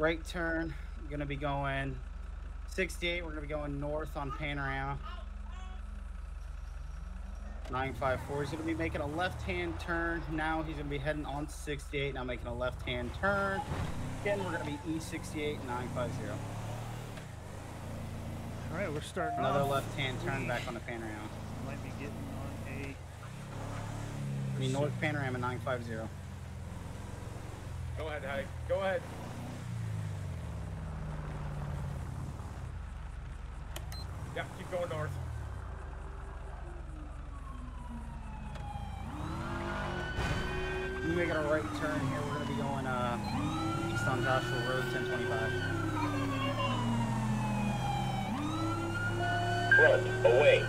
Right turn. We're gonna be going 68. We're gonna be going north on Panorama. 954 He's gonna be making a left-hand turn. Now he's gonna be heading on 68. Now making a left-hand turn. Again, we're gonna be E68 950. All right, we're starting Another left-hand turn back on the Panorama. Might be getting on a. I mean, North Panorama 950. Go ahead, Hyde. Go ahead. Yeah, keep going north. We're making a right turn here. We're gonna be going uh, east on Joshua Road 1025. Front, away.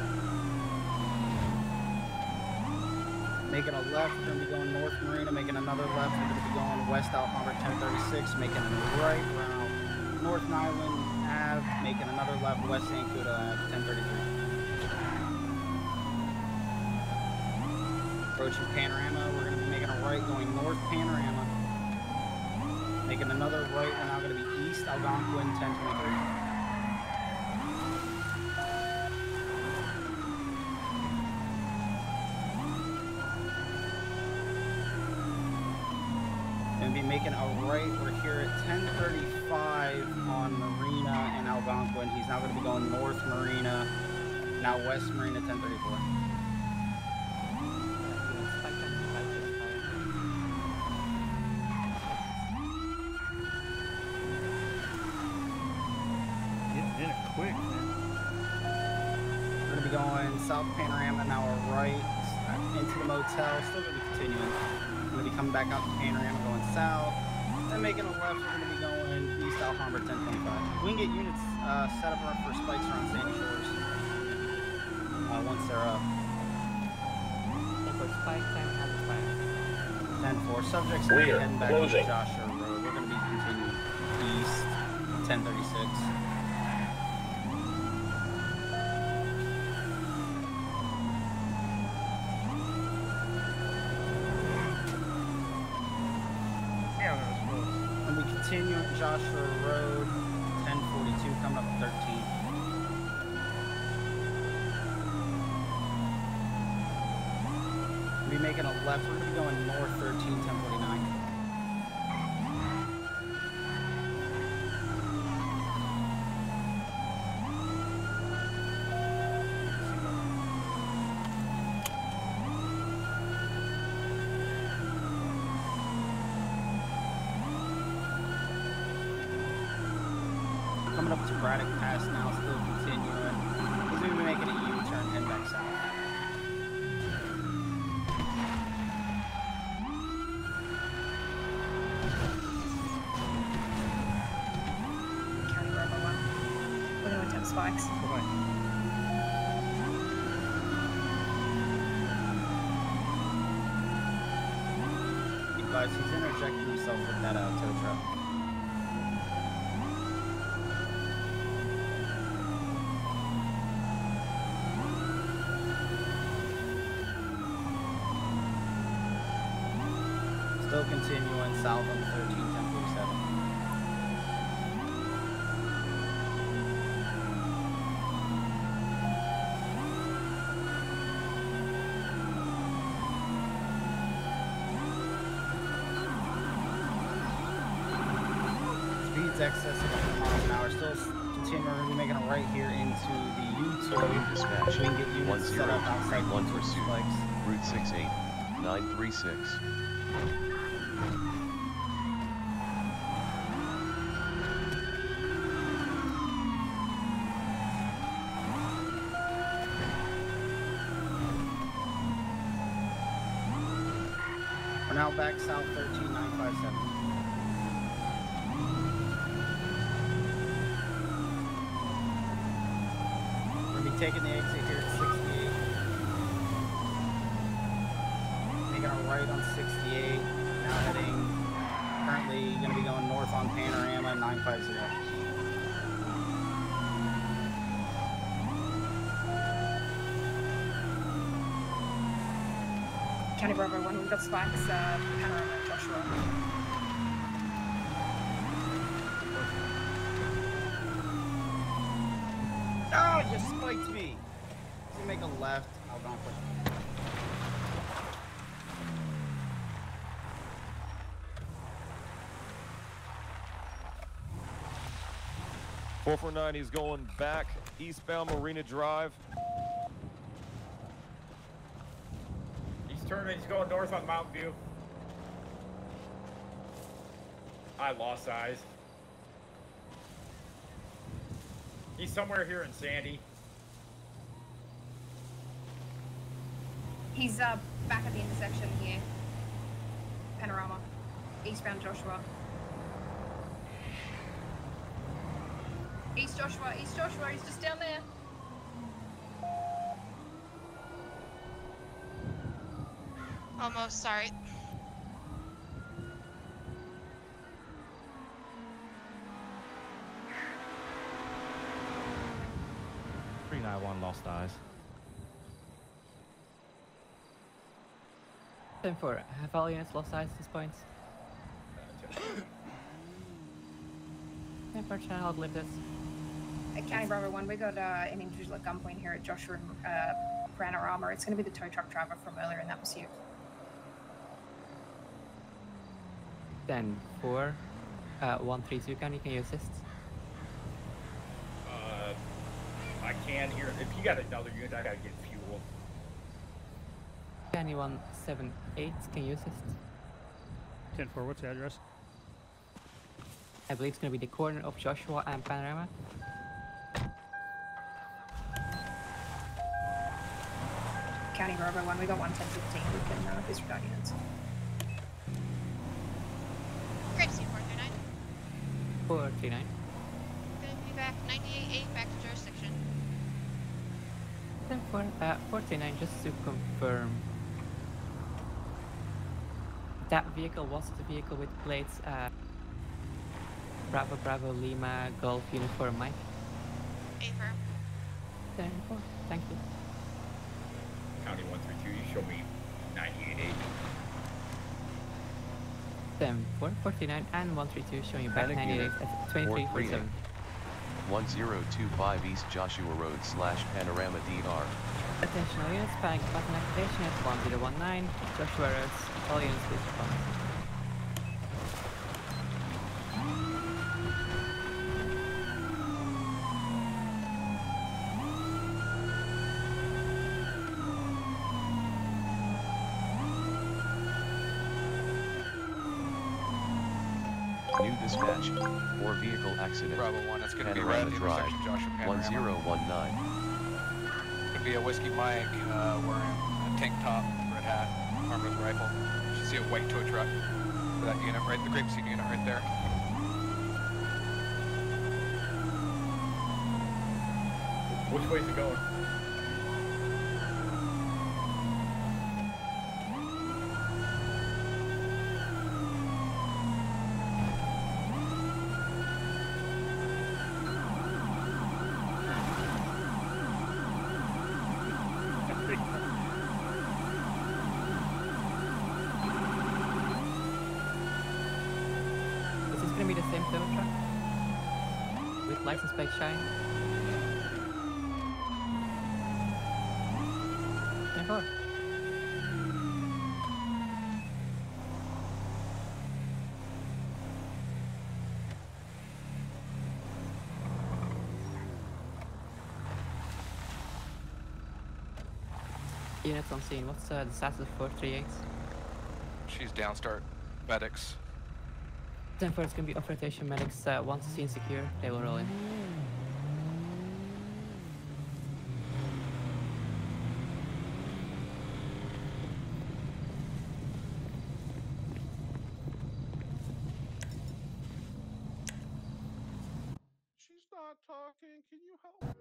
Making a left, we're gonna be going North Marina, making another left, we're gonna be going west Alhambra 1036, making a right round North Niland Ave, making another left west Zancudo 1033. Uh, Approaching Panorama, we're gonna be making a right going North Panorama. Making another right, we're now gonna be east Algonquin 1023. Making a right. We're here at 1035 on Marina and Algonquin. He's now gonna be going North Marina, now West Marina 1034. Getting in it quick, man. We're gonna be going South Panorama, now right uh, into the motel. Still gonna be continuing. We're gonna coming back out to Panorama, going south. Then making a left, we're gonna be going East Alhambra 1025. We can get units uh, set up for spikes around Sandy Shores uh, once they're up. 10-4. Subjects gonna be Rear, heading back closing. to Joshua Road. We're gonna be continuing east 1036. Yeah, that was close. And we continue on Joshua Road, 1042, coming up 13. We'll be making a left. We're going to be going north 13, 1049. Coming up to Braddock Pass now, still continuing. He's going to be making a U-turn, head back south. County Road 1. We're going to attempt spikes. Bye-bye. Guys, he's that uh, tow truck. Still continuing south on 13, 1047. Speeds excess of 100 miles an hour. Still s- continuing. We're gonna be making a right here into the U-turn. Dispatch, We can get units set up 1031 the pursuit. Route 68, 936. We're now back south 13957. County Road 1, we've got spikes, uh, Panorama, Joshua. Ah, oh, you spiked me! Make a left, Four four nine. He's going back eastbound Marina Drive. He's. He's going north on Mountain View. I lost eyes. He's somewhere here in Sandy. He's uh, back at the intersection here. Panorama. Eastbound Joshua. East Joshua, East Joshua, he's just down there. Almost, sorry. Three nine one lost eyes. Ten four. Have all units lost eyes at this point? Ten four. Try to help lift this. At County Bravo 1, we got uh, an individual at gunpoint here at Joshua and uh, Panorama. It's going to be the tow truck driver from earlier in that pursuit. Ten four. Uh, one three two. Can you can you assist? Uh, I can hear. If you got another unit, I gotta get fuel. Kenny one seven eight. Can you assist? 10 4, what's the address? I believe it's gonna be the corner of Joshua and Panorama. County Bravo 1, we got 11015. We can uh, disregard units. 49. Gonna be back 98.8 back to jurisdiction. 10 for, uh, 49 just to confirm. That vehicle was the vehicle with plates uh, Bravo Bravo Lima Golf Uniform Mike. Affirm. 10 for, thank you. County 132, you show me ninety-eight. Forty nine and one three two showing you back Panic ninety eight unit. at twenty three forty seven. 1025 East Joshua Road slash Panorama DR. Attention all units, panic button activation at 1019, Joshua Road, all units please respond. Accident. Bravo 1, it's going to be right at Drive. intersection, Joshua Panorama. 1019. Could be a Whiskey Mike uh, wearing a tank top, red hat, armed with rifle. You should see a white tow truck for that unit, right, the Grapeseed unit right there. Which way's it going? Is this gonna be the same tow truck? With license plate shine? Units on scene. What's uh, the status of 438? She's down, start medics. 10 4 it's gonna be off rotation medics. Uh, once the scene secure, they will roll in. She's not talking. Can you help?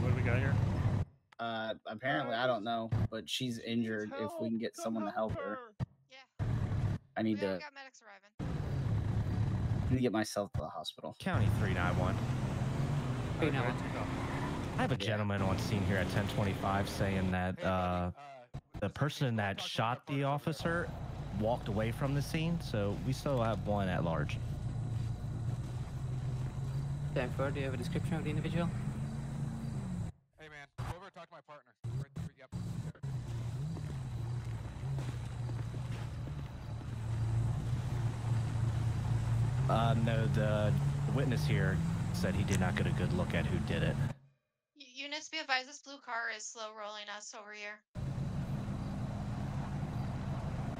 What do we got here? Uh, apparently, I don't know, but she's injured. If we can get someone to help her, Yeah. I We need to, got medics arriving. I need to get myself to the hospital. County three nine one. Three nine one. I have a gentleman on scene here at ten twenty five saying that uh, the person that shot the officer walked away from the scene, so we still have one at large. 10 4, do you have a description of the individual? Hey man, go over and talk to my partner. Right there, yep. Uh, no, the witness here said he did not get a good look at who did it. Y- Units, be advised this blue car is slow rolling us over here.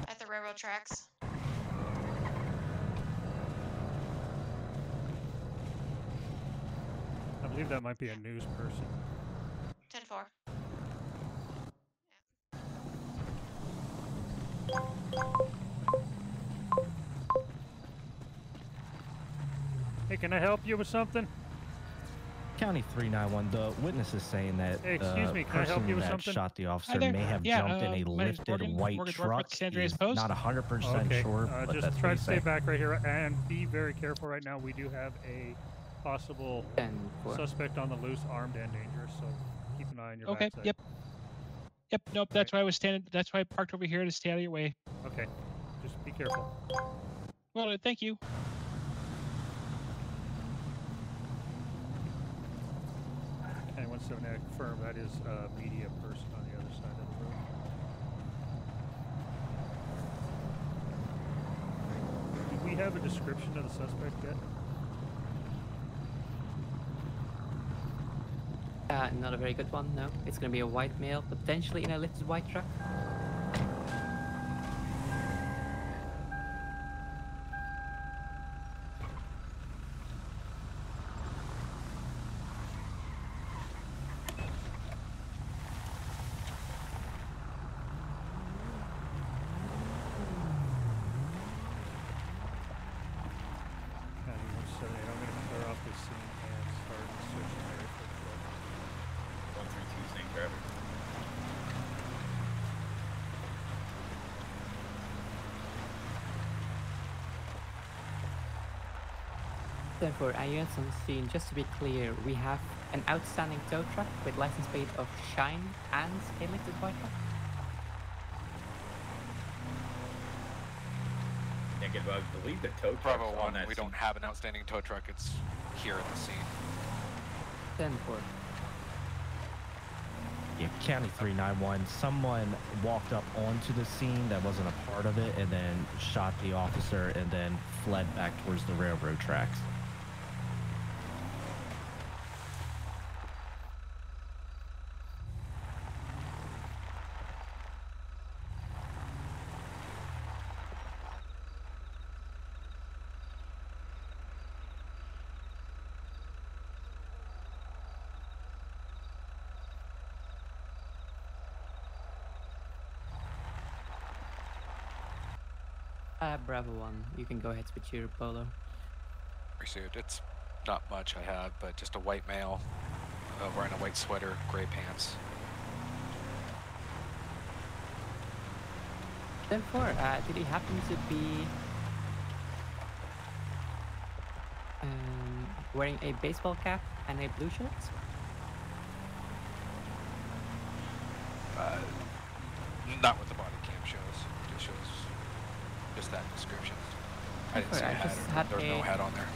At the railroad tracks. I believe that might be a news person. 10 4. Hey, can I help you with something? County 391, the witness is saying that Hey, excuse the me, can I help person you with that something? shot the officer there. may have Yeah, jumped in uh, a lifted Morgan. white Morgan truck. San Andreas He's Post. not 100% okay, sure, uh, but just that's try what to stay saying. back right here and be very careful right now. We do have a possible 10 suspect on the loose, armed and dangerous, so keep an eye on your Okay. backside. Yep. Yep. Nope. That's why I was standing. That's why I parked over here to stay out of your way. Okay. Just be careful. Well, uh, thank you. And 178 confirm that is a media person on the other side of the road. Do we have a description of the suspect yet? Uh, not a very good one, no. It's gonna be a white male, potentially in a lifted white truck. County 178, I'm going to clear off this scene and start searching area for the drug. 132 St. Traffic. Therefore, our units on scene, just to be clear, we have an outstanding tow truck with license plate of Shine and a lifted white truck. Can't get, I believe the tow truck's Bravo on 1, that we scene. don't have an outstanding tow truck. It's here at the scene. 10 4. Yeah, County 391, someone walked up onto the scene that wasn't a part of it and then shot the officer and then fled back towards the railroad tracks. Uh, Bravo 1, you can go ahead with your polo. Received. It's not much I have, but just a white male uh, wearing a white sweater, gray pants. 10 4, uh, did he happen to be um, wearing a baseball cap and a blue shirt? Uh, not what the body cam shows. It shows just that description. I didn't see a Alright, I just had was no a- hat on there.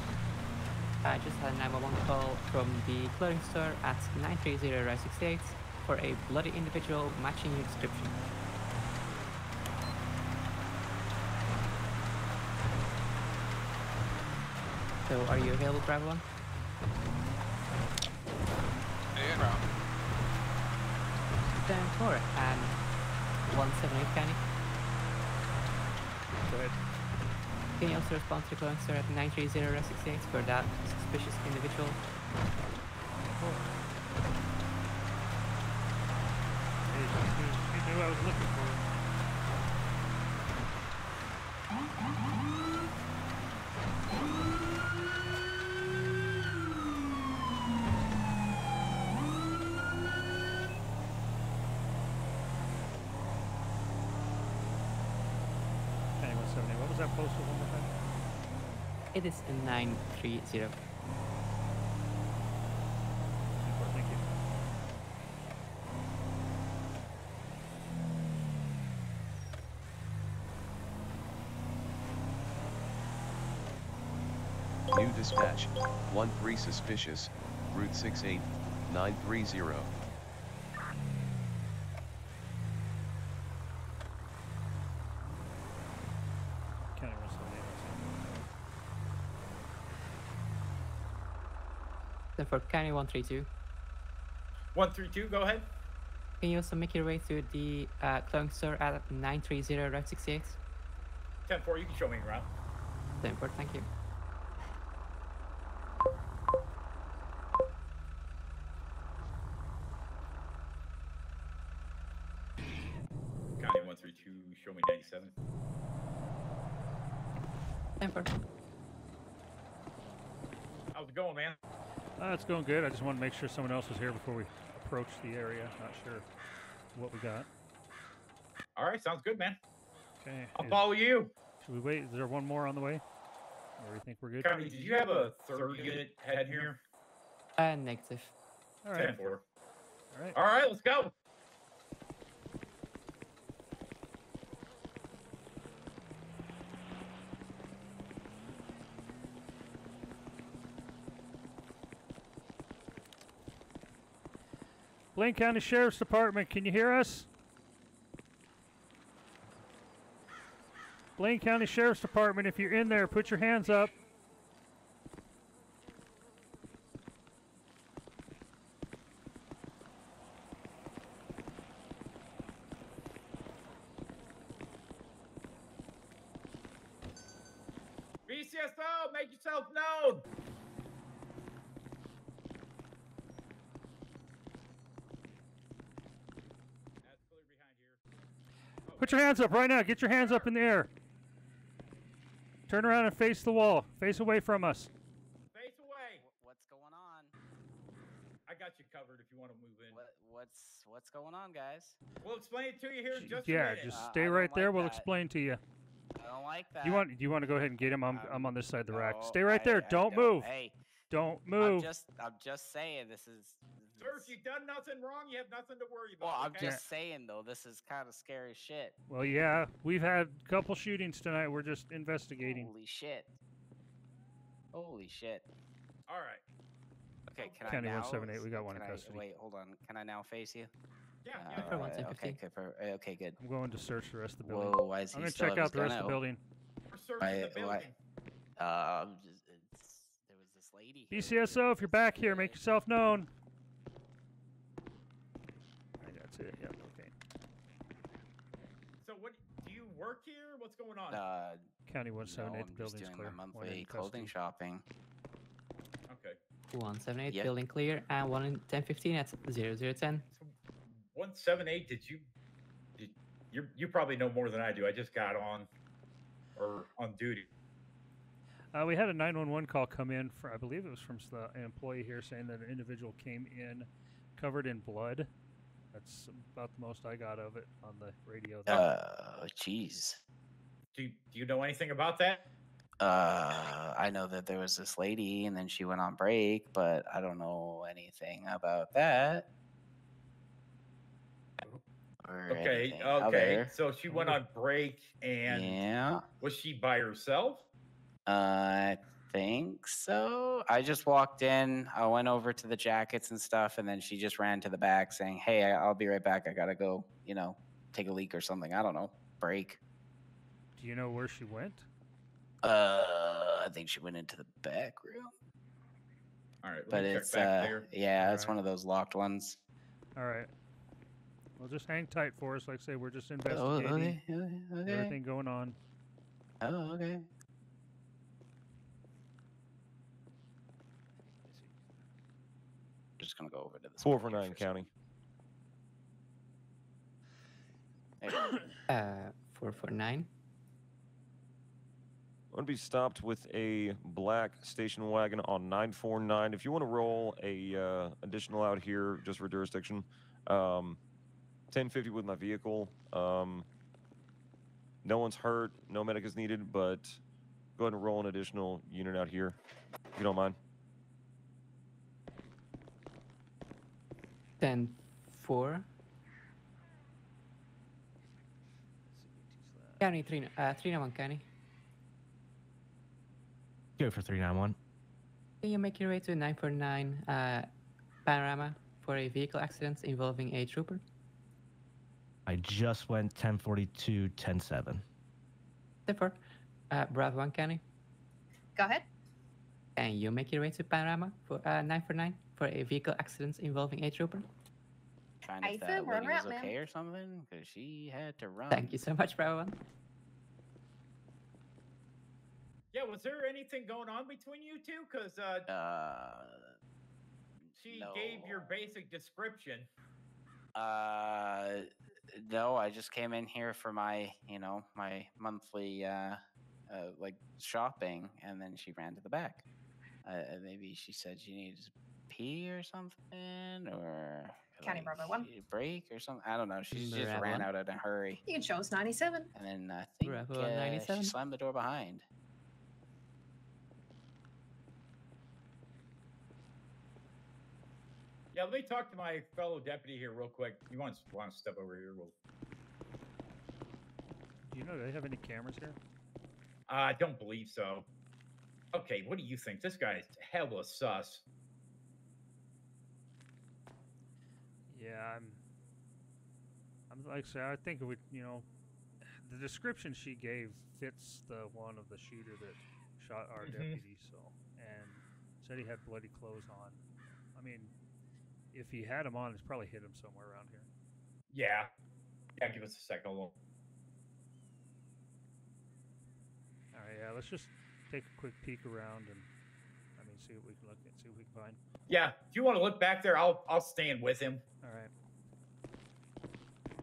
I just had a 911 call from the clothing store at 930 Route 68 for a bloody individual matching your description. So, are you available, Bravo 1? In route. 10 4 and 178 County. Go ahead. Can also respond to the clothing store at 930 Route 68 for that suspicious individual? She knew, I was looking for her. it is 930. New dispatch, 13 suspicious, route 68, 930. For County 132, 132, go ahead. can you also make your way to the uh, clone store at 930 Route 68? 10 4, you can show me around. Then for thank you. County 132, show me 97. Then for How's it going, man? Uh, it's going good. I just wanted to make sure someone else was here before we approach the area. Not sure what we got. All right, sounds good, man. Okay. I'll is- follow you. Should we wait? Is there one more on the way? Or we think we're good? County, did you have a third unit head here? uh, negative. All right. 10 4. All right. All right, let's go. Blaine County Sheriff's Department, can you hear us? Blaine County Sheriff's Department, if you're in there, put your hands up. BCSO, make yourself known. That's clear behind here. Put your hands up right now. Get your hands up in the air. Turn around and face the wall. Face away from us. Face away. What's going on? I got you covered if you want to move in. What what's what's going on, guys? We'll explain it to you here in just a yeah, just Uh, stay I right don't there. like we'll that. explain to you. I don't like that. You want? You want to go ahead and get him? I'm, I'm on this side of the rack. Stay right I- there. I don't move. Hey, Don't move. I'm move. just I'm just saying this is. Sir, if you've done nothing wrong, you have nothing to worry about. well, I'm okay? just saying though, this is kind of scary shit. Well, yeah, we've had a couple shootings tonight. We're just investigating. Holy shit. Holy shit. All right. Okay, can County I now? 178, we got one in can I- custody. Wait, hold on. Can I now face you? Yeah, Uh, yeah. For alright, 150. okay, good. For, uh, okay, good. I'm going to search the rest of the building. Whoa, why is he I'm gonna still check out the rest of the building. We're searching Why- the why- building. Um, just, it's, there was this lady. here BCSO, if you're back here, make Uh, yourself known. Alright, That's it. Yeah. Okay. So, what do you work here? What's going on? Uh, County no, 178. I'm building's doing clear. my monthly clothing custody. shopping. Okay. 178 Yep. building clear and one in 1015 at 0010. So, one seven eight. Did you? Did you? You probably know more than I do. I just got on, or on duty. Uh, we had a 911 call come in for, I believe it was from the an employee here saying that an individual came in covered in blood. That's about the most I got of it on the radio. there. Uh, jeez. Do you, Do you know anything about that? Uh, I know that there was this lady and then she went on break, but I don't know anything about that. Okay. Okay. other. So she went on break, and Yeah, was she by herself? I think so. I just walked in. I went over to the jackets and stuff, and then she just ran to the back saying, "Hey, I- I'll be right back. I gotta go. You know, take a leak or something. I don't know. Break." Do you know where she went? Uh, I think she went into the back room. All right. But it's back uh, there. yeah, it's Alright. one of those locked ones. All right. Well, just hang tight for us. Like I say, we're just Oh, investigating okay, okay, okay. everything going on. Oh, okay. Just gonna go over to this. Four for nine for county. There you go. Uh, 449. I'm gonna be stopped with a black station wagon on 949. If you want to roll a uh, additional out here just for jurisdiction, um, 1050 with my vehicle. Um, no one's hurt, no medic is needed, but go ahead and roll an additional unit out here, if you don't mind. 10 4. County 3, uh, 391 County. Go for 391. Can you make your way to 949 uh, Panorama for a vehicle accident involving a trooper? I just went 1042, 107. Therefore, uh, Bravo 1 County, Go ahead. can you make your way to Panorama for uh, 949 for a vehicle accident involving a trooper? Trying if Ethan, that run lady was route, man. okay or something, because she had to run. Thank you so much, Bravo 1. Yeah, was there anything going on between you two? Because uh, Uh, she gave your basic description. Uh, no, I just came in here for my, you know, my monthly, uh, uh, like shopping, and then she ran to the back. Uh, uh, maybe she said she needed to or something, or County like, Bravo one. break or something. I don't know. She just Bravo ran one. out in a hurry, You can show us 97. and then I think Bravo uh, 97. she slammed the door behind. Yeah, let me talk to my fellow deputy here real quick. You want want to step over here? We'll, Do you know do they have any cameras here? I don't believe so. Okay, what do you think? This guy guy's hella sus. Yeah, I'm. I'm like I say, I think it would. You know, the description she gave fits the one of the shooter that shot our Mhm. deputy. So, and said he had bloody clothes on. I mean, if he had them on, he's probably hit him somewhere around here. Yeah. Yeah, give us a second. We'll- All right, yeah. Let's just take a quick peek around and, I mean, see what we can look at, see what we can find. Yeah, if you want to look back there, I'll I'll stand with him. All right.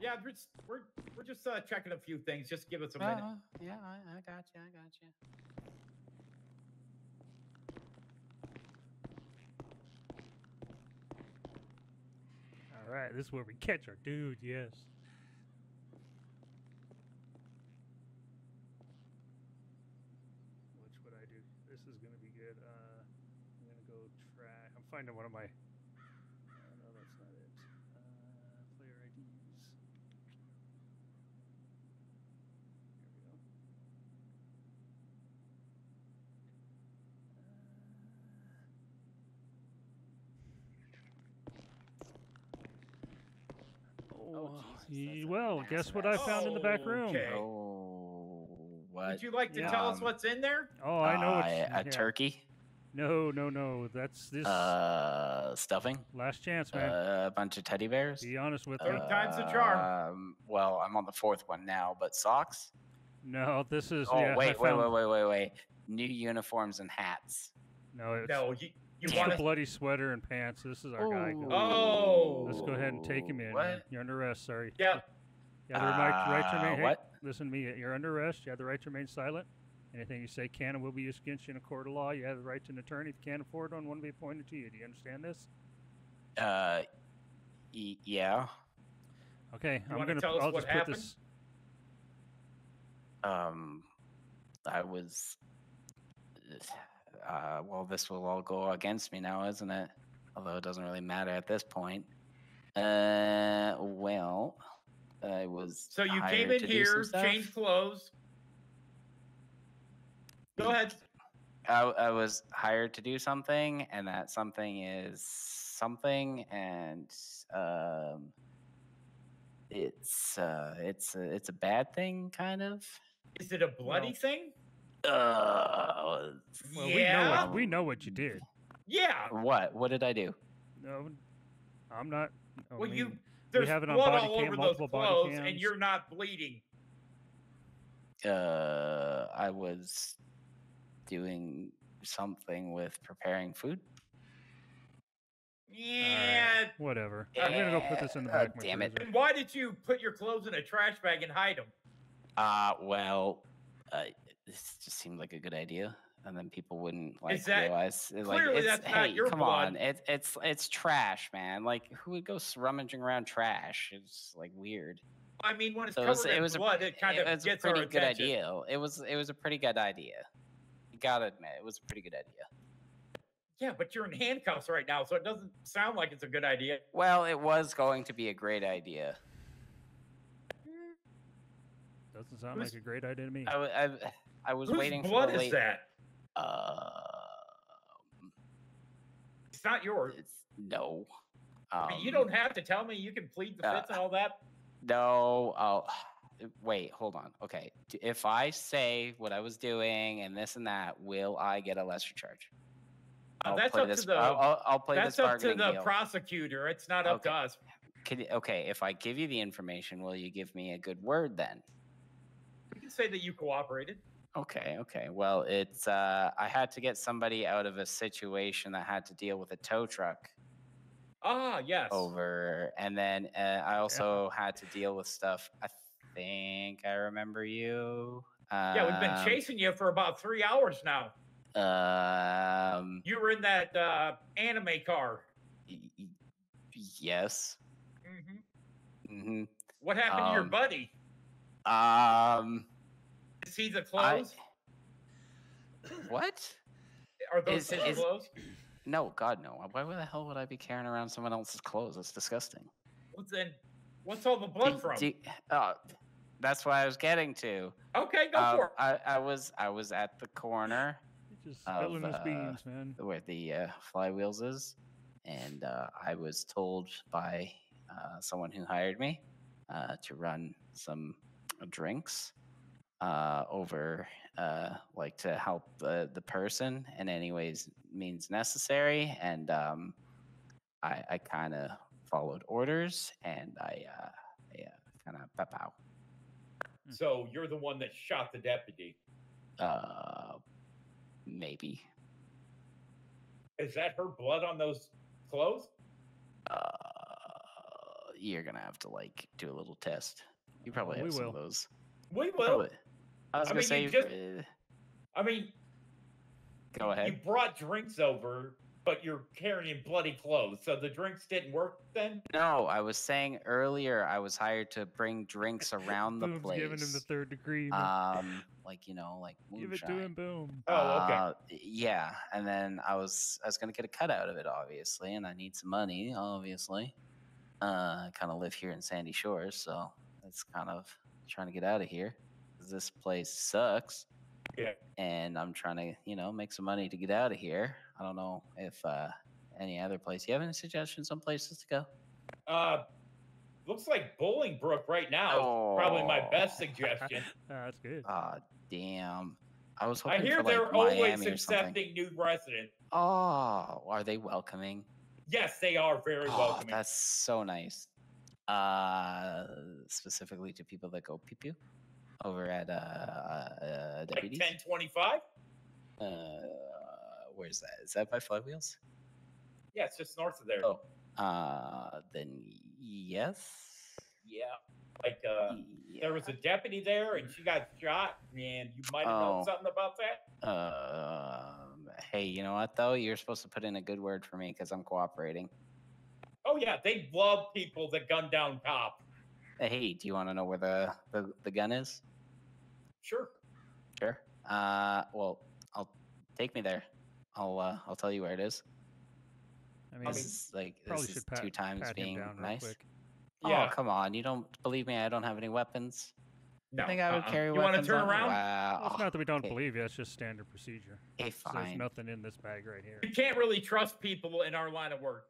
Yeah, we're just we're, we're just uh, checking a few things. Just give us a minute. Uh, yeah, I, I got you. I got you. All right, this is where we catch our dude. Yes. Which would I do? This is gonna be good. Uh, I'm gonna go track. I'm finding one of my. Uh, no, that's not it. Uh, player IDs. There we go. Oh, ye- well, guess what I found in the back room? Okay. Oh, what? Would you like to Yeah. tell us Um, what's in there? Oh, I know Uh, it's a yeah. turkey, No, no, no. That's this uh, stuffing, last chance, man. uh, a bunch of teddy bears. Be honest with Third me. time's the charm. Um, well, I'm on the fourth one now, but socks. No, this is. Oh yeah, I wait, wait, found- wait, wait, wait, wait. New uniforms and hats. No, it's, No, you you it's want the bloody sweater and pants. This is our guy. Oh, Let's go ahead and take him in. What? You're under arrest. Sorry. yeah. You have the right, right to remain. Uh, hey, what? listen to me. You're under arrest. You have the right to remain silent. Anything you say can and will be used against you in a court of law. You have the right to an attorney. If you can't afford one, one will be appointed to you. Do you understand this? Uh, y- yeah. Okay, I'm gonna. tell us I'll what just put this. Um, I was. Uh, well, this will all go against me now, isn't it? Although it doesn't really matter at this point. Uh, well, I was. So you came in to do some here, changed clothes. Go ahead. I, I was hired to do something, and that something is something, and um, it's uh, it's a, it's a bad thing, kind of. Is it a bloody thing? Uh, Well, we know yeah. what we know what you did. Yeah. what? What did I do? No, I'm not. I Well, mean, you there's have it on blood body all cam, over those clothes, and you're not bleeding. Uh, I was doing something with preparing food. Yeah. Whatever. I'm gonna go put this in the back. of my damn it. And why did you put your clothes in a trash bag and hide them? Uh, well, uh, this just seemed like a good idea, and then people wouldn't like that- realize. uh, Like, it's, that's hey, not your come blood. on, it's it's it's trash, man. Like, who would go s- rummaging around trash? It's like weird. I mean, when it's So it was, in it was blood, a, it kind it of was a gets our pretty good idea. It was it was a pretty good idea. You gotta admit, it was a pretty good idea. Yeah, but you're in handcuffs right now, so it doesn't sound like it's a good idea. Well, it was going to be a great idea. Doesn't sound Who's- like a great idea to me. I, w- I, I was Whose waiting blood for the is late. that? Uh, It's not yours. It's no. I mean, you Um, don't have to tell me. You can plead the uh, fifth and all that. No. Oh, wait. Hold on. Okay. If I say what I was doing and this and that, will I get a lesser charge? Uh, I'll that's play up this. to the. I'll, I'll, I'll play that's this up to the deal. prosecutor. It's not up to us. Can okay, if I give you the information, will you give me a good word then? You can say that you cooperated. Okay, okay. Well, it's uh I had to get somebody out of a situation that had to deal with a tow truck Ah, yes. over and then uh, I also had to deal with stuff. I think I remember you. Yeah, we've been Um, chasing you for about three hours now. Um You were in that uh, anime car. y- y- yes. hmm hmm What happened to your Um, buddy? Um Is he the I- clothes? what? Are those is- his is- clothes? No, God no. Why the hell would I be carrying around someone else's clothes? That's disgusting. What's then, what's all the blood Do- from? do- uh, that's what I was getting to. okay, go Uh, for it. I, I was I was at the corner Just of spilling his uh, beans, man. where the uh, flywheels is, and uh, I was told by uh, someone who hired me uh, to run some drinks uh, over, uh, like to help the the person in any ways means necessary, and um, I, I kind of followed orders, and I, uh, I uh, kind of pep out. So you're the one that shot the deputy. Uh, maybe. Is that her blood on those clothes? Uh, you're gonna have to like do a little test. You probably we have some will. of those. We will. Probably. I was I gonna mean, say. you just- uh, I mean, go ahead. you brought drinks over, but you're carrying bloody clothes. So the drinks didn't work then? No, I was saying earlier I was hired to bring drinks around the Boom's place. giving him the third degree. man. um, like you know, like Give it to moonshine. him, boom. Oh, okay. Uh, yeah, and then I was I was gonna get a cut out of it, obviously, and I need some money, obviously. Uh, I kind of live here in Sandy Shores, so it's kind of trying to get out of here 'cause this place sucks. Yeah. And I'm trying to, you know, make some money to get out of here. I don't know if uh, any other place. You have any suggestions on places to go? Uh, looks like Bolingbroke right now is probably my best suggestion. That's good. Ah, damn. I was hoping. I hoping hear for, like, they're Miami always or something. accepting new residents. Oh, are they welcoming? Yes, they are very Oh, welcoming. that's so nice. Uh, specifically to people that go pew pew over at uh, uh like 1025? Uh, where's that? Is that by Flywheels? Yeah, it's just north of there. Oh, uh, then yes. Yeah. Like, uh, there was a deputy there and she got shot, and you might have known Oh. something about that. Um, hey, you know what though? You're supposed to put in a good word for me because I'm cooperating. Oh, yeah, they love people that gun down cop. Hey, do you want to know where the, the the gun is? Sure. Sure. Uh, well, I'll take me there. I'll uh, I'll tell you where it is. I mean, This is like probably this is pat, two times being nice. Yeah. Oh come on! You don't believe me? I don't have any weapons. No. I think I would uh-uh. carry You wanna turn on- around? Wow. Well, it's not that we don't okay. believe you. It's just standard procedure. Okay, So There's nothing in this bag right here. You can't really trust people in our line of work.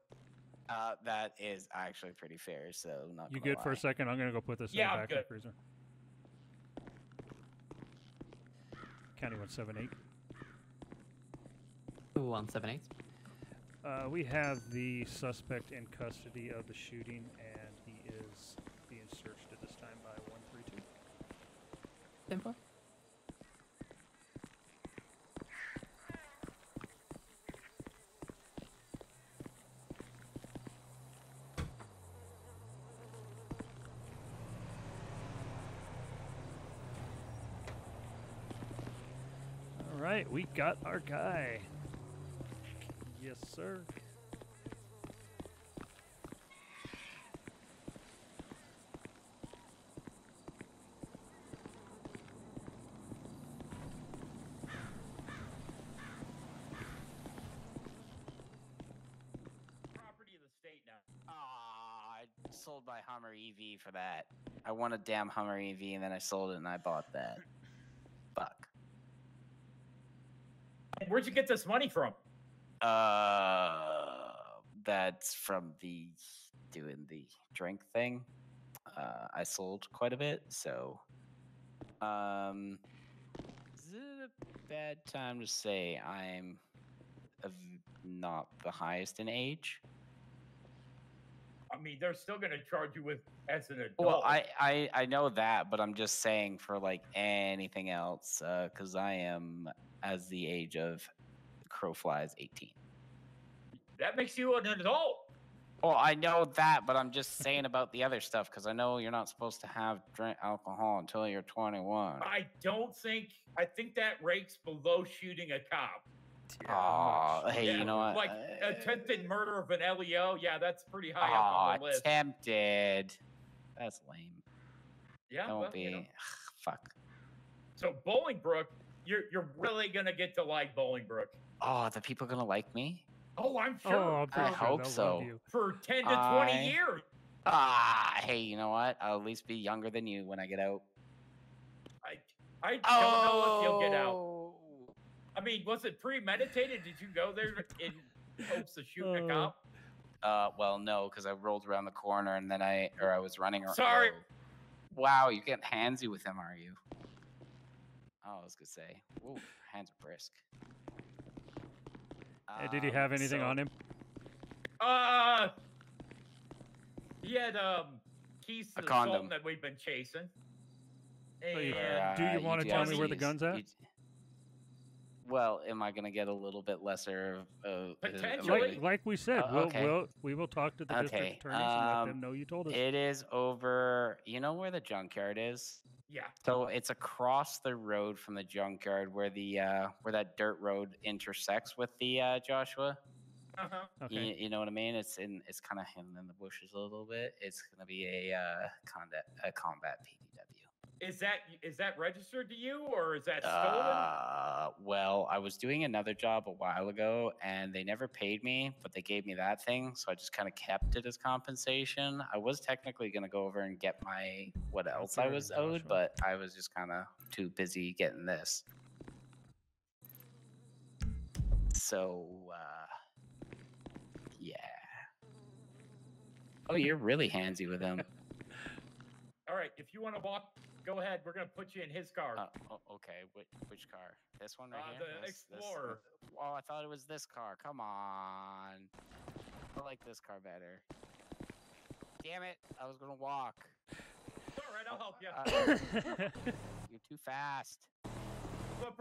Uh, that is actually pretty fair. So not. You gonna good for a second? I'm gonna go put this Yeah, in the back of the good. cruiser. County 178. 178. Uh, we have the suspect in custody of the shooting, and he is being searched at this time by 132. 10 -4. We got our guy. Yes, sir. Property of the state now. Ah, I sold my Hummer EV for that. I won a damn Hummer EV and then I sold it and I bought that. Fuck. Where'd you get this money from? Uh, that's from the doing the drink thing. Uh, I sold quite a bit, so um, is it a bad time to say I'm of not the highest in age? I mean, they're still going to charge you with as an adult. Well, I, I I know that, but I'm just saying for like anything else, because I am as the age of crow flies 18. that makes you an adult. Well, I know that, but I'm just saying about the other stuff because I know you're not supposed to have drink alcohol until you're 21. I don't think. I think that ranks below shooting a cop. Oh, hey, Yeah, you know what? Like attempted murder of an LEO. Yeah, that's pretty high up Oh, on the list. attempted. That's lame. Yeah, Don't well, be. you know. Fuck. So Bolingbroke, you're you're really gonna get to like Bolingbroke. Oh, the people gonna like me? Oh, I'm Oh, sure. I'm pretty I sure hope so. For ten to twenty I- years. Ah, hey, you know what? I'll at least be younger than you when I get out. I I don't know if you'll get out. Oh. I mean, was it premeditated? Did you go there in hopes of shooting a Uh, cop? Uh, well, no, because I rolled around the corner and then I, or I was running. ar- Sorry. oh. Wow, you getting handsy with him, are you? Oh, I was gonna say, ooh, hands are brisk. Uh, did he Um, have anything so- on him? Uh, he had um keys A to the condom. That we've been chasing. And you- Or, Do you uh, wanna tell me where the gun's at? You Well, am I gonna get a little bit lesser? of- of- Potentially. Like, like we said, Uh, we'll, we'll we will talk to the Okay, district attorneys and let them um, know you told us. It is over. You know where the junkyard is? Yeah, So it's across the road from the junkyard where the uh, where that dirt road intersects with the uh, Joshua. uh-huh. okay. You, you know what I mean? It's in it's kind of hidden in the bushes a little bit. It's gonna be a uh, combat a combat PDW. Is that is that registered to you or is that stolen? Uh, well, I was doing another job a while ago, and they never paid me, but they gave me that thing, so I just kind of kept it as compensation. I was technically gonna go over and get my what else I was owed, but I was just kind of too busy getting this. So, uh, yeah. Oh, you're really handsy with him. All right, if you want to walk, go ahead. We're gonna put you in his car. Uh, o- okay, which, which car? This one right Uh, here? the This- this- Explorer. oh, I thought it was this car. Come on. I like this car better. Damn it! I was gonna walk. It's all right, I'll help you. Uh, you're too fast. I'm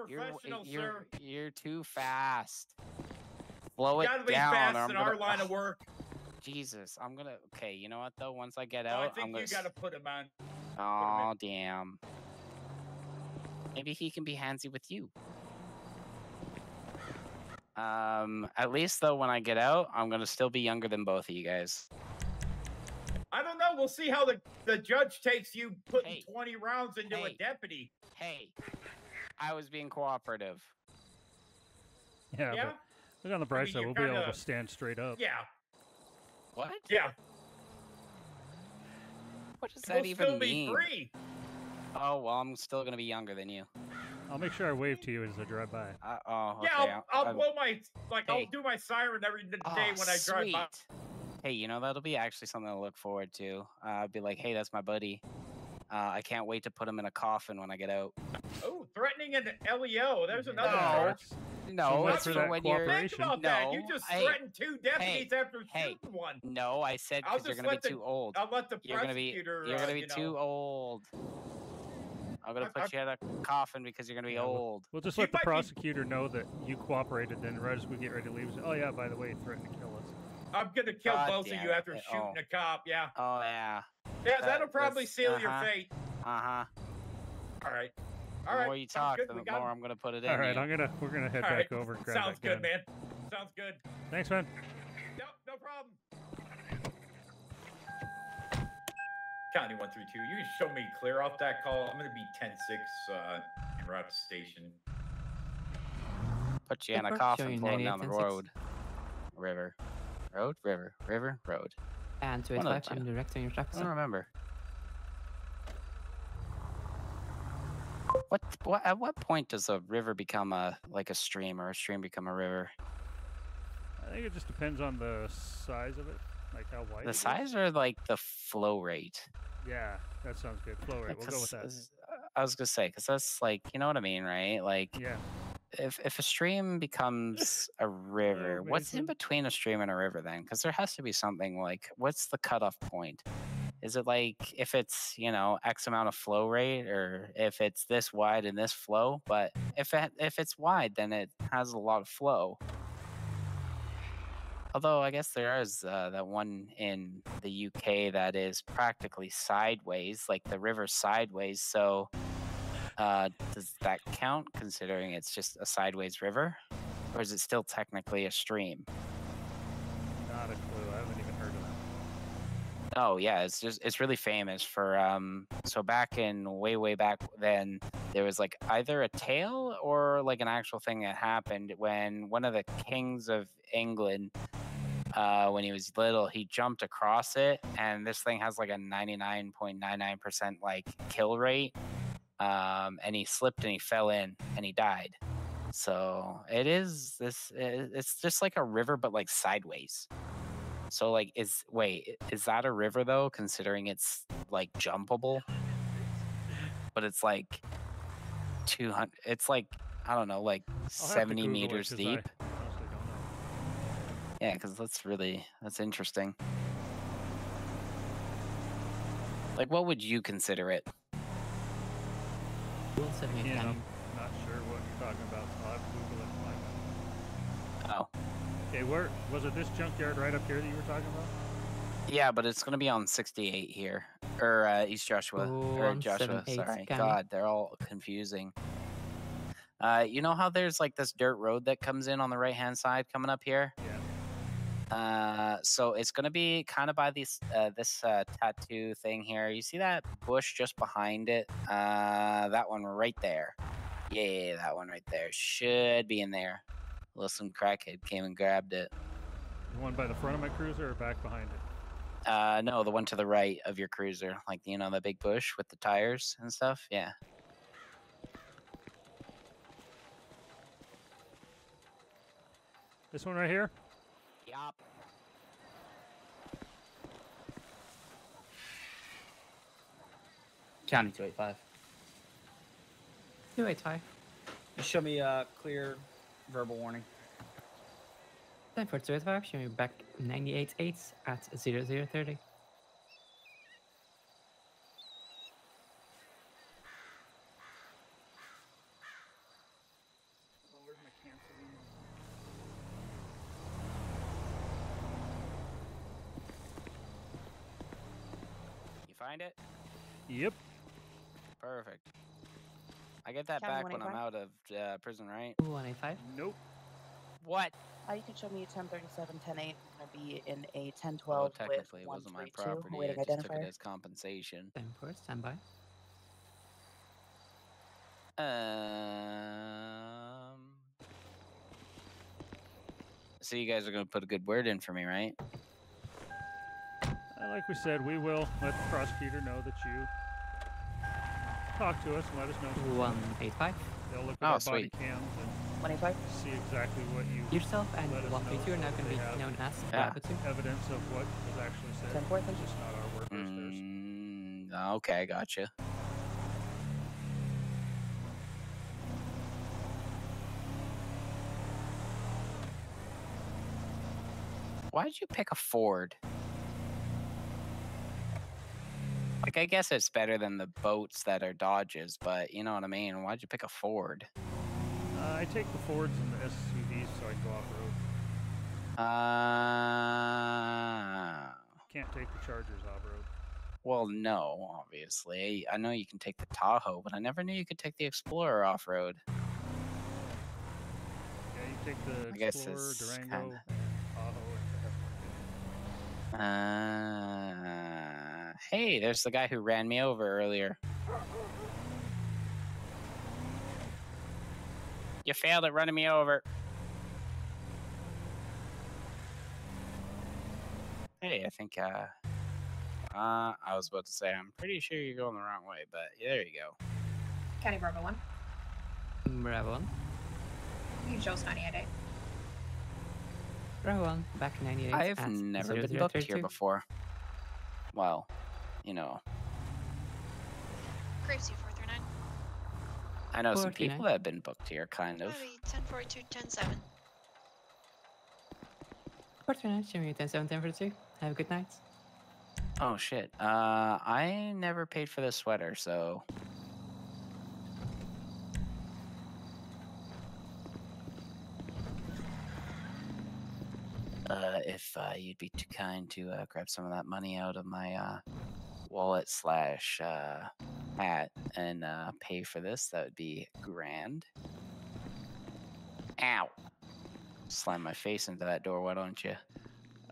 a You're, w- professional, you're, sir. you're too fast. Slow it Gotta be down. fast or I'm in gonna, our line of work. Jesus, I'm gonna. Okay, you know what though? Once I get Oh, out, I I'm think gonna. you gotta put him on. Oh damn. Maybe he can be handsy with you. Um, at least though, when I get out, I'm gonna still be younger than both of you guys. I don't know. We'll see how the, the judge takes you putting Hey. 20 rounds into Hey. a deputy. Hey, I was being cooperative. yeah, Yeah? but look on the bright mean, side. you're We'll be able to stand straight up. Yeah. What? Yeah. What does We'll that even still be mean? free. Oh well, I'm still gonna be younger than you. I'll make sure I wave to you as I drive by. Uh, oh, okay. yeah, I'll, I'll I'm- blow my like Hey. I'll do my siren every day Oh, when I drive by. sweet. Hey, you know that'll be actually something to look forward to. Uh, I'd be like, hey, that's my buddy. Uh, I can't wait to put him in a coffin when I get out. Oh, threatening an LEO. There's another No. Charge. No, much it's for for when you're. Think about that. You No, just hey, threatened two deputies after hey, shooting one. No, I said because you're gonna be the- too old. I'll let the You're gonna be. You're uh, gonna be you know, too old. I'm gonna put I- you in a coffin because you're gonna be Yeah, we'll- old. We'll just You let the might be- prosecutor know that you cooperated. Then right as we get ready to leave, say, oh yeah, by the way, he threatened to kill us. I'm gonna kill God both of you after Uh, shooting oh. a cop. Yeah. Oh yeah. Yeah, That- that'll probably seal your uh-huh. fate. Uh huh. All right. The All right. more you talk, good. the We more him. I'm gonna put it in. All right, you. I'm gonna we're gonna head All back right. over grab Sounds good, man. Sounds good. Thanks, man. No, no problem. County 132, you can show me clear off that call. I'm going to be 10 6 uh, en route to station. Put you in a Report coffin showing floating down the road. River. Road? River. River? Road. And to One at a 85, I'm directing your traffic I don't remember. What, what at what point does a river become a like a stream or a stream become a river? I think it just depends on the size of it, like how wide. The size or like the flow rate? Yeah, that sounds good. Flow rate. We'll go with that. I was gonna say because that's like you know what I mean, right? Like Yeah. if if a stream becomes a oh, river, what's in between a stream and a river then? Because there has to be something like what's the cutoff point? Is it like if it's you know X amount of flow rate, or if it's this wide and this flow? But if it if it's wide, then it has a lot of flow. Although I guess there is uh, that one in the UK that is practically sideways, like the river sideways. So uh, does that count considering it's just a sideways river? Or is it still technically a stream? Not a clue. I haven't even heard of that. Oh yeah, it's just it's really famous for um so back in way way back then there was like either a tale or like an actual thing that happened when one of the kings of England uh when he was little he jumped across it and this thing has like a 99.99% like kill rate um and he slipped and he fell in and he died. So it is this. It's just like a river but like sideways. So like is wait, is that a river though considering it's like jumpable? But it's like 200 it's like I don't know, like I'll 70 meters it deep. I honestly don't know. Yeah, cuz that's really that's interesting. Like what would you consider it? Don't send me a Again, Kenny. I'm not sure what you're talking about. So I'll have to Google it. and find out. Oh. Okay, where was it? This junkyard right up here that you were talking about? Yeah, but it's going to be on 68 here or uh, East Joshua Oh, or Joshua, sorry. scanning. God, they're all confusing. Uh, you know how there's like this dirt road that comes in on the right hand side coming up here? Yeah. Uh, so it's gonna be kind of by this uh, this uh, tattoo thing here. You see that bush just behind it? Uh, that one right there. Yeah, that one right there should be in there. Unless some crackhead came and grabbed it. The one by the front of my cruiser or back behind it? Uh, no, the one to the right of your cruiser, like you know the big bush with the tires and stuff. Yeah. This one right here? Yup. County 285. 285. Just show me uh, clear verbal warning. Time for 285, show me back 98.8 at 0030. You find it? Yep. Perfect. I get that County back when I'm 185? out of uh, prison, right? 185. Nope. What? Uh, you can show me a 1037, 108. Gonna be in a 1012 Well, with technically, it wasn't my 132, property. I awaiting just took identifier. it as compensation. Time for standby. Um. So you guys are gonna put a good word in for me, right? Uh, like we said, we will let the prosecutor know that you talk to us and let us know. some 185. They'll look at Oh, our body sweet. cams and 185? see exactly what you Yourself and let us know 132 are now going to be have known as Yeah. Rabbit 2. evidence of what was actually said. 10 4, It's just not our word versus theirs. Mm, okay, gotcha. Why'd you pick a Ford? Like, I guess it's better than the boats that are Dodges, but you know what I mean? Why'd you pick a Ford? Uh, I take the Fords and the SUVs so I can go off road. Uh, Can't take the Chargers off road. well, no, obviously. I know you can take the Tahoe, but I never knew you could take the Explorer off road. Yeah, you take the I guess Explorer, it's Durango, kinda- Tahoe, and Uh, hey, there's the guy who ran me over earlier. You failed at running me over. Hey, I think, uh, uh, I was about to say, I'm pretty sure you're going the wrong way, but there you go. County Bravo 1. Bravo 1. You chose 98. Bravo 1, back 98. I've never been 0032. booked here before. Well, you know, Gracie 439. I know some people that have been booked here, kind of. Heavy 1042, 107. 49, Jimmy 10 7 10 42. Have a good night. Oh shit. Uh, I never paid for this sweater, so. Uh, if uh, you'd be too kind to uh, grab some of that money out of my uh, wallet slash uh, hat and uh, pay for this, that would be grand. Ow! Slam my face into that door, why don't you?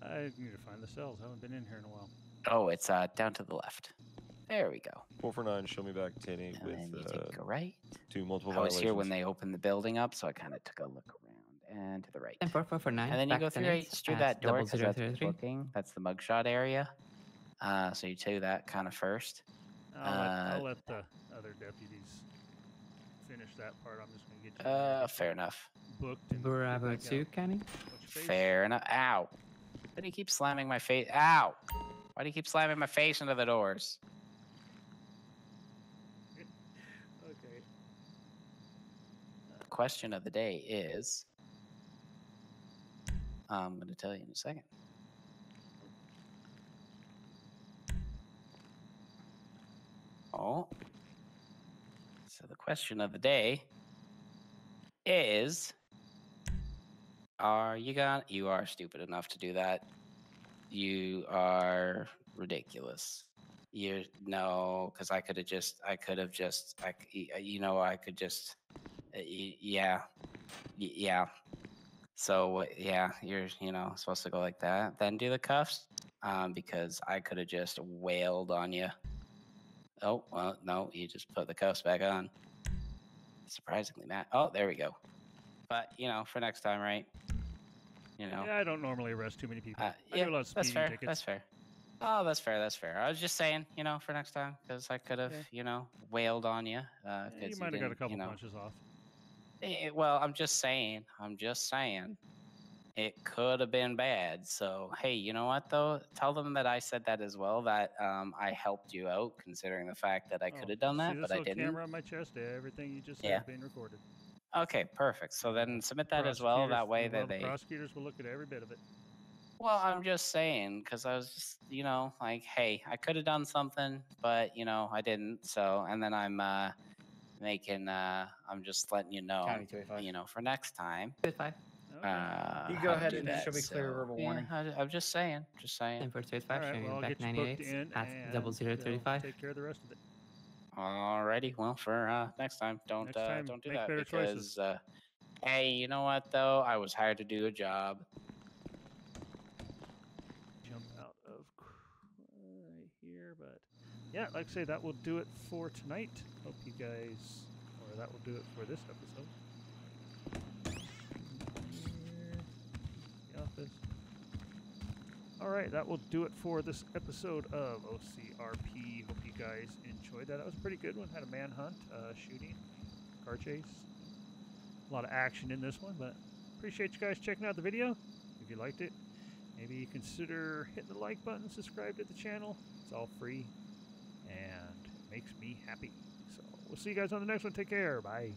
I need to find the cells. I haven't been in here in a while. Oh, it's uh, down to the left. There we go. 449, show me back 10 8 And with uh, take right. two multiple I was here when they opened the building up, so I kind of took a look around and to the right. 10 4 4 4 9. And then you go through, 8 right through that door because that's 0033. booking. That's the mugshot area. Uh, so you do that kind of first. I'll, let, I'll Uh, let the other deputies finish that part. I'm just going to get you Uh, fair enough. booked and get Bravo 2. Kenny. What's your face? Fair enough. Ow! Why do you keep slamming my face? Ow! Why do you keep slamming my face into the doors? Okay. The question of the day is. I'm going to tell you in a second. So the question of the day is Are you gonna you are stupid enough to do that? You are ridiculous. You're no, because I could have just I could have just I you know I could just yeah yeah. So yeah, you're you know supposed to go like that. Then do the cuffs, um, because I could have just wailed on you. Oh well, no, you just put the cuffs back on. Surprisingly, Matt. Oh, there we go. But you know, for next time, right? You know. Yeah, I don't normally arrest too many people. Uh, yeah, do a lot of that's speeding fair. tickets. That's fair. Oh, that's fair. That's fair. I was just saying, you know, for next time, because I could have, Yeah. you know, wailed on you. Uh, Yeah, you might have got a couple you know, punches off. Eh, well, I'm just saying. I'm just saying. It could have been bad. So, hey, you know what though? Tell them that I said that as well. That um, I helped you out, considering the fact that I could have done Oh, See that, this but I little didn't. camera on my chest. Everything you just said Yeah. is being recorded. Okay, perfect. So then submit that as well. That way that they. prosecutors will look at every bit of it. Well, I'm just saying because I was just, you know, like, hey, I could have done something, but you know, I didn't. So, and then I'm uh, making, uh, I'm just letting you know, you know, for next time. Good 5. Uh, You go ahead and that, show me clear so, verbal yeah, warning. I, I'm just saying, just saying. 10 4 2 5. All right, Showing well, I'll back get you booked 98 in at and 0035. Take care of the rest of it. Alrighty, well, for uh, next time, don't Next uh, time, don't do that because, uh, hey, you know what though? I was hired to do a job. Jump out of cry here, but yeah, like I say, that will do it for tonight. Hope you guys, or that will do it for this episode. All right, that will do it for this episode of OCRP. Hope you guys enjoyed that. That was a pretty good one. Had a manhunt, uh, shooting, car chase. A lot of action in this one, but appreciate you guys checking out the video. If you liked it, maybe consider hitting the like button, subscribe to the channel. It's all free and makes me happy. So we'll see you guys on the next one. Take care. Bye.